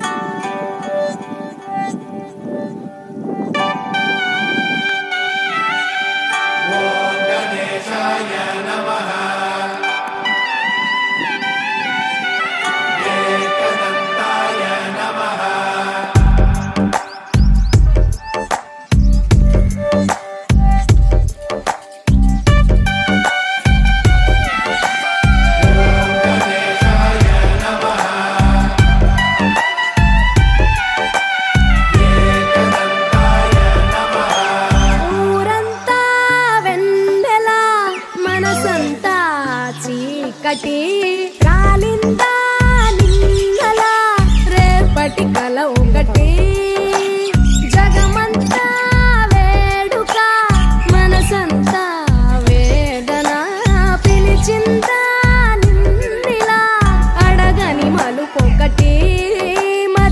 ఊరంతా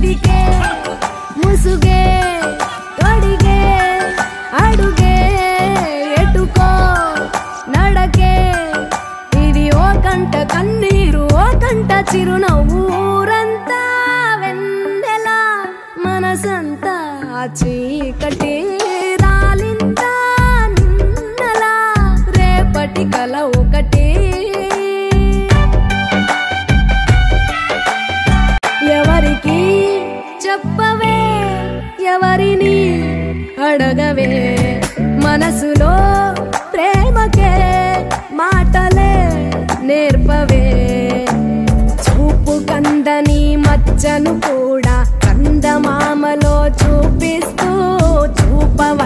మదికే ముసుగే తొడిగే అడుగే ఎటుకో నడకే ఇది ఓ కంట కన్నీరు ఓ కంట చిరునవ్వు ఊరంతా వెన్నెల మనసంతా చీకటి రాలిందా నిన్నల రేపటి కల ఒకటి చెప్పవే ఎవరిని అడగవే. మనసులో ప్రేమకే మాటలే నేర్పవే. చూపు కందని మచ్చను కూడా కందమామలో చూపిస్తూ చూపవ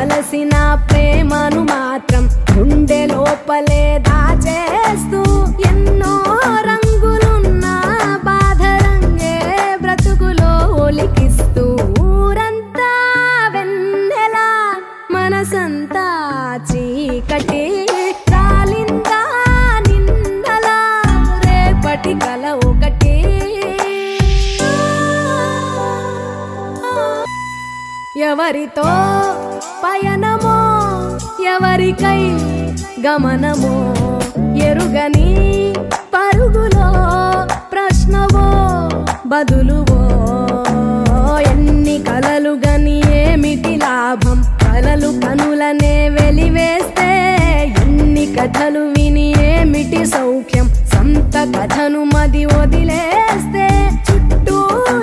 మనసంతా చీకటి. రాలిందా నిన్నల రేపటి కల ఒకటి. ఎవరితో పయనమో ఎవరికై గమనమో ఎరుగని పరుగులో ప్రశ్నవో బదులువో ఎన్ని కలలు కథలు విని ఏమిటి సౌఖ్యం? సంత కథను మది వదిలేస్తే చుట్టూ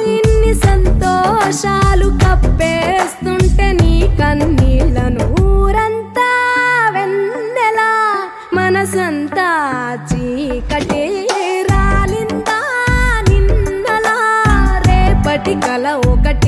ఇన్ని సంతోషాలు కప్పేస్తుంటే నీ కన్నీళ్ళను ఊరంతా వెందెలా మనసంతా చీకటి రాలిందా నిన్నలా? రేపటి కల ఒకటి